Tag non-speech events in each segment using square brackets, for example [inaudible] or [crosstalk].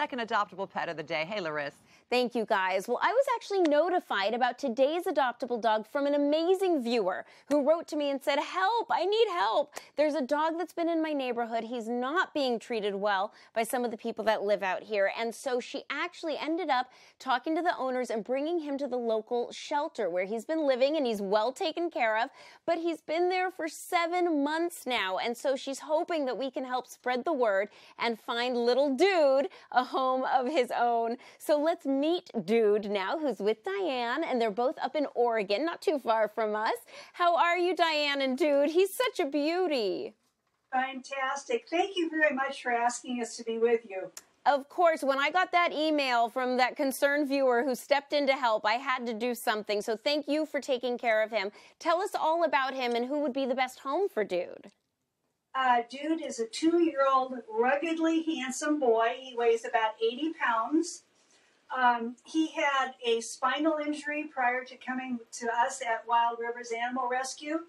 second adoptable pet of the day. Hey, Larissa. Thank you guys. Well, I was actually notified about today's adoptable dog from an amazing viewer who wrote to me and said, Help, I need help. There's a dog that's been in my neighborhood. He's not being treated well by some of the people that live out here. And so she actually ended up talking to the owners and bringing him to the local shelter where he's been living and he's well taken care of. But he's been there for seven months now. And so she's hoping that we can help spread the word and find little dude a home of his own. So let's meet Dude now, who's with Diane, and they're both up in Oregon, not too far from us. How are you, Diane and Dude? He's such a beauty. Fantastic. Thank you very much for asking us to be with you. Of course, when I got that email from that concerned viewer who stepped in to help, I had to do something. So thank you for taking care of him. Tell us all about him and who would be the best home for Dude. Uh, Dude is a two year old, ruggedly handsome boy. He weighs about 80 pounds. Um, he had a spinal injury prior to coming to us at Wild Rivers Animal Rescue,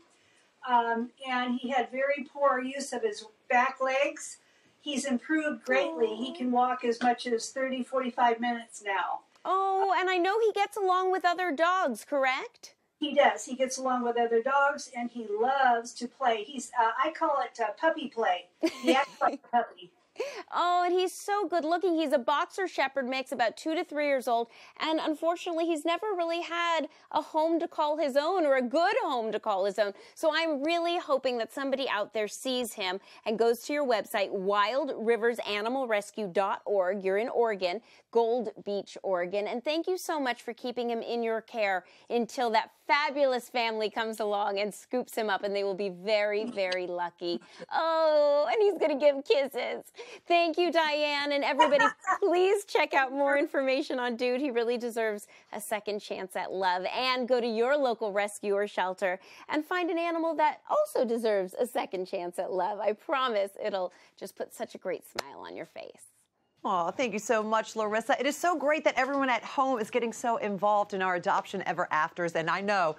um, and he had very poor use of his back legs. He's improved greatly. Aww. He can walk as much as 30, 45 minutes now. Oh, and I know he gets along with other dogs, correct? He does. He gets along with other dogs, and he loves to play. He's uh, I call it uh, puppy play. He acts like a puppy. [laughs] And he's so good looking. He's a boxer shepherd mix, about two to three years old. And unfortunately, he's never really had a home to call his own or a good home to call his own. So I'm really hoping that somebody out there sees him and goes to your website, wildriversanimalrescue.org. You're in Oregon, Gold Beach, Oregon. And thank you so much for keeping him in your care until that fabulous family comes along and scoops him up, and they will be very, very lucky. Oh, and he's going to give kisses. Thank you, Diane. And everybody, [laughs] please check out more information on Dude. He really deserves a second chance at love. And go to your local rescue or shelter and find an animal that also deserves a second chance at love. I promise it'll just put such a great smile on your face. Oh, thank you so much, Larissa. It is so great that everyone at home is getting so involved in our adoption ever afters. And I know